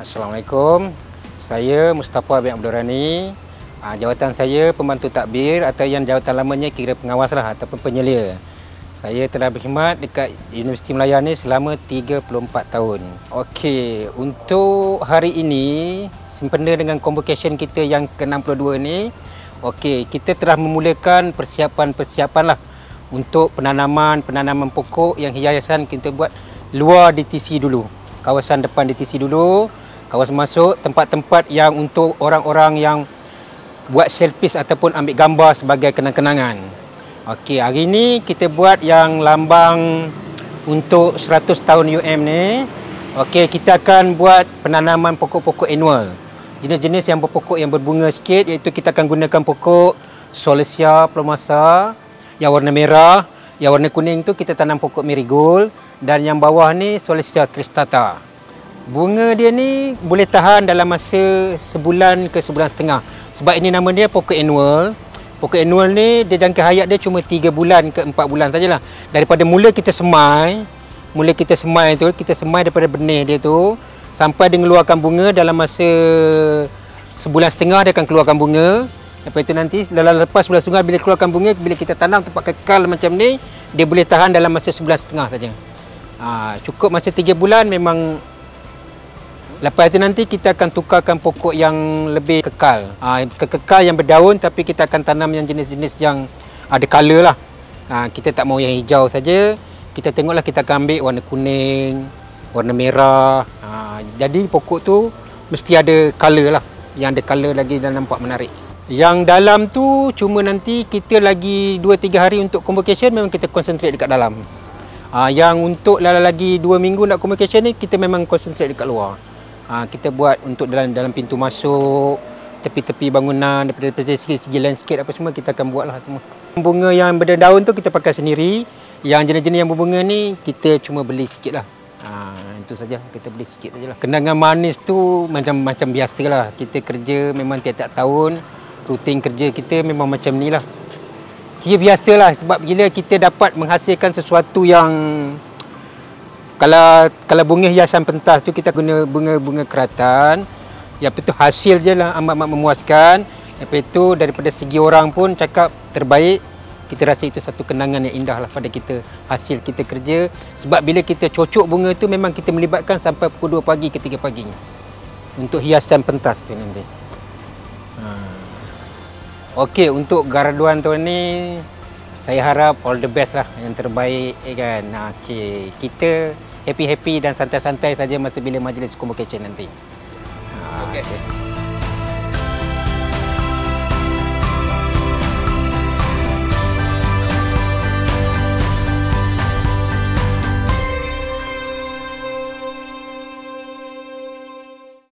Assalamualaikum. Saya Mustafa bin Abdul Rani. Ah, jawatan saya pembantu takbir atau yang jawatan lamanya kira pengawas lah ataupun penyelia. Saya telah berkhidmat dekat Universiti Melayu ni selama 34 tahun. Okey, untuk hari ini sempena dengan convocation kita yang ke-62 ni, okey, kita telah memulakan persiapan-persiapan lah untuk penanaman-penanaman pokok yang hiasan kita buat luar DTC dulu. Kawasan depan DTC dulu, kawasan masuk tempat-tempat yang untuk orang-orang yang buat selfies ataupun ambil gambar sebagai kenang-kenangan. Okey, hari ini kita buat yang lambang untuk 100 tahun UM ni. Okey, kita akan buat penanaman pokok-pokok annual. Jenis-jenis yang berpokok yang berbunga sikit iaitu kita akan gunakan pokok Solesia plomasa yang warna merah, yang warna kuning tu kita tanam pokok marigold dan yang bawah ni Solesia cristata. Bunga dia ni boleh tahan dalam masa sebulan ke sebulan setengah. Sebab ini nama dia pokok annual. Pokok annual ni dia jangka hayat dia cuma 3 bulan ke 4 bulan sajalah. Daripada mula kita semai, mula kita semai tu, kita semai daripada benih dia tu sampai dia mengeluarkan bunga dalam masa sebulan setengah dia akan keluarkan bunga. Lepas itu nanti dalam lepas sebulan setengah bila keluarkan bunga, bila kita tanam tempat kekal macam ni, dia boleh tahan dalam masa sebulan setengah saja. Ha, cukup masa 3 bulan memang Lepas itu nanti kita akan tukarkan pokok yang lebih kekal. Ha, kekal yang berdaun tapi kita akan tanam yang jenis-jenis yang ada color lah. Ha, kita tak mau yang hijau saja. Kita tengoklah kita akan ambil warna kuning, warna merah. Ha, jadi pokok tu mesti ada color lah. Yang ada color lagi dan nampak menarik. Yang dalam tu cuma nanti kita lagi 2-3 hari untuk convocation memang kita concentrate dekat dalam. Ha, yang untuk lagi 2 minggu nak convocation ni kita memang concentrate dekat luar ha, kita buat untuk dalam dalam pintu masuk tepi-tepi bangunan daripada, daripada segi-segi landscape apa semua kita akan buat lah semua. Bunga yang berdaun tu kita pakai sendiri. Yang jenis-jenis yang berbunga ni kita cuma beli sikit lah. Ha, itu saja. Kita beli sikit sajalah. Kenangan manis tu macam macam biasa lah kita kerja memang tiap-tiap tahun. Rutin kerja kita memang macam ni lah. Kira biasa lah sebab bila kita dapat menghasilkan sesuatu yang kalau kalau bunga hiasan pentas tu kita guna bunga-bunga keratan. Yang itu hasil je lah amat-amat memuaskan. Lepas itu daripada segi orang pun cakap terbaik kita rasa itu satu kenangan yang indah lah pada kita hasil kita kerja. Sebab bila kita cocok bunga tu memang kita melibatkan sampai pukul 2 pagi ke 3 pagi untuk hiasan pentas tu nanti. Ha. Okey untuk graduan tahun ni saya harap all the best lah. Yang terbaik eh kan. Okey, kita happy-happy dan santai-santai saja masa bila majlis convocation nanti. Okey. Okay.